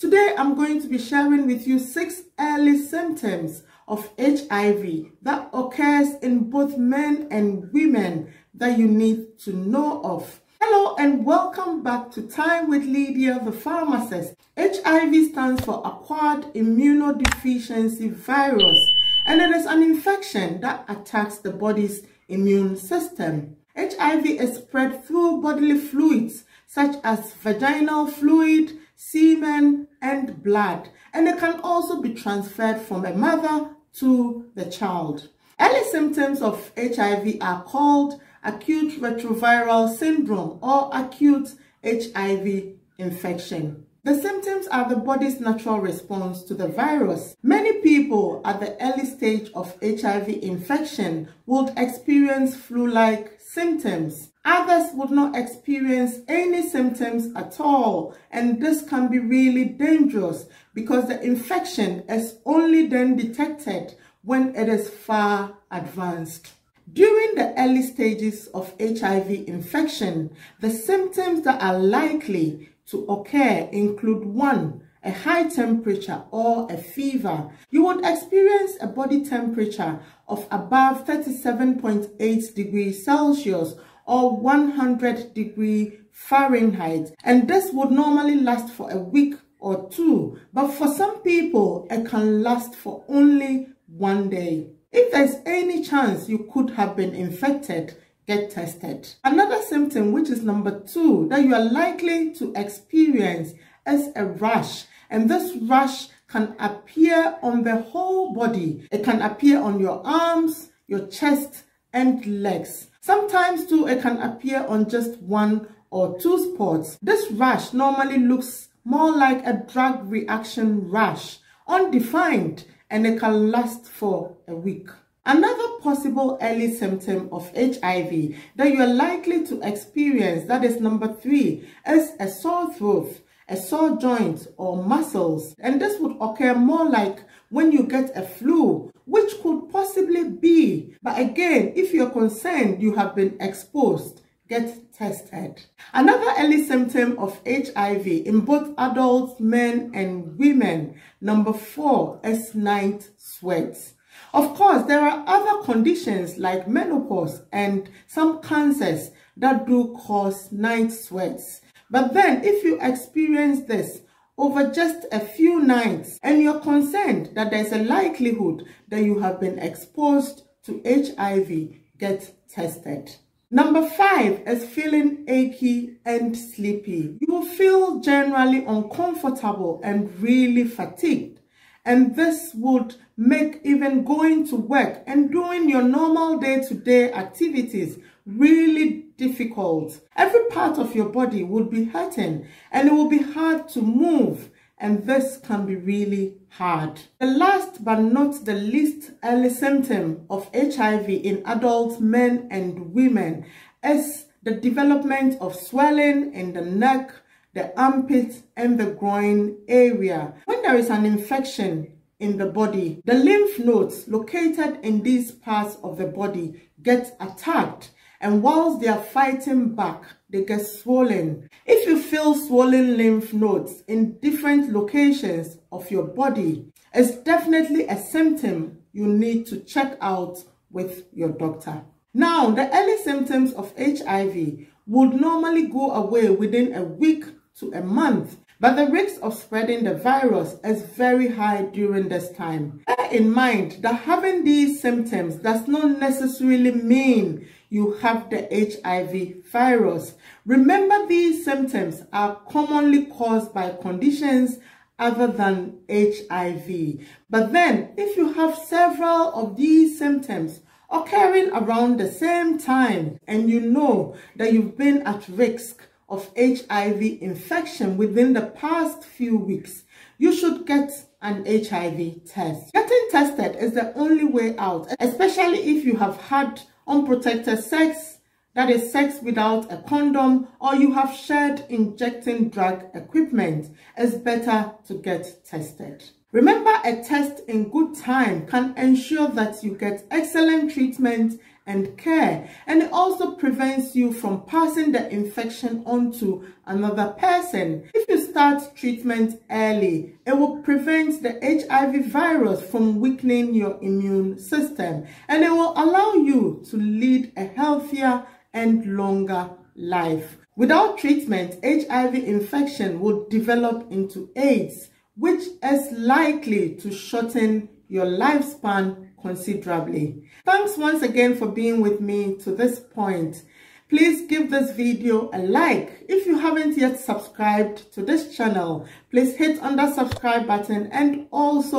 Today I'm going to be sharing with you six early symptoms of HIV that occurs in both men and women that you need to know of. Hello and welcome back to Time with Lydia the pharmacist. HIV stands for Acquired Immunodeficiency Virus and it is an infection that attacks the body's immune system. HIV is spread through bodily fluids such as vaginal fluid, semen, and blood, and it can also be transferred from a mother to the child. Early symptoms of HIV are called acute retroviral syndrome or acute HIV infection. The symptoms are the body's natural response to the virus. Many people at the early stage of HIV infection would experience flu-like symptoms. Others would not experience any symptoms at all and this can be really dangerous because the infection is only then detected when it is far advanced. During the early stages of HIV infection, the symptoms that are likely to occur include 1. A high temperature or a fever. You would experience a body temperature of above 37.8 degrees Celsius or 100 degree Fahrenheit and this would normally last for a week or two but for some people it can last for only one day. If there's any chance you could have been infected, get tested. Another symptom, which is number two, that you are likely to experience is a rash. And this rash can appear on the whole body. It can appear on your arms, your chest, and legs. Sometimes too, it can appear on just one or two spots. This rash normally looks more like a drug reaction rash, undefined, and it can last for a week. Another possible early symptom of HIV that you are likely to experience, that is number three, is a sore throat, a sore joint or muscles. And this would occur more like when you get a flu, which could possibly be. But again, if you're concerned you have been exposed, get tested. Another early symptom of HIV in both adults, men and women, number four, is night sweats. Of course, there are other conditions like menopause and some cancers that do cause night sweats. But then if you experience this over just a few nights and you're concerned that there's a likelihood that you have been exposed to HIV, get tested. Number five is feeling achy and sleepy. You will feel generally uncomfortable and really fatigued. And this would make even going to work and doing your normal day-to-day -day activities really difficult. Every part of your body will be hurting and it will be hard to move and this can be really hard. The last but not the least early symptom of HIV in adult men and women is the development of swelling in the neck, the armpit and the groin area. When there is an infection in the body, the lymph nodes located in these parts of the body get attacked and whilst they are fighting back, they get swollen. If you feel swollen lymph nodes in different locations of your body, it's definitely a symptom you need to check out with your doctor. Now, the early symptoms of HIV would normally go away within a week to a month, but the risk of spreading the virus is very high during this time. Bear in mind that having these symptoms does not necessarily mean you have the HIV virus. Remember these symptoms are commonly caused by conditions other than HIV. But then if you have several of these symptoms occurring around the same time and you know that you've been at risk of HIV infection within the past few weeks, you should get an HIV test. Getting tested is the only way out, especially if you have had unprotected sex, that is sex without a condom, or you have shared injecting drug equipment, it's better to get tested. Remember, a test in good time can ensure that you get excellent treatment and care and it also prevents you from passing the infection on to another person. If you start treatment early, it will prevent the HIV virus from weakening your immune system and it will allow you to lead a healthier and longer life. Without treatment, HIV infection will develop into AIDS, which is likely to shorten your lifespan considerably. Thanks once again for being with me to this point. Please give this video a like. If you haven't yet subscribed to this channel, please hit on that subscribe button and also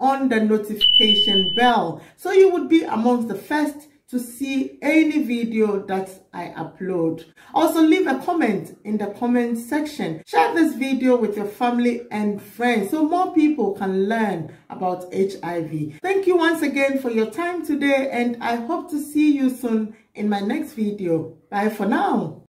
on the notification bell so you would be amongst the first to see any video that I upload. Also leave a comment in the comment section. Share this video with your family and friends so more people can learn about HIV. Thank you once again for your time today and I hope to see you soon in my next video. Bye for now.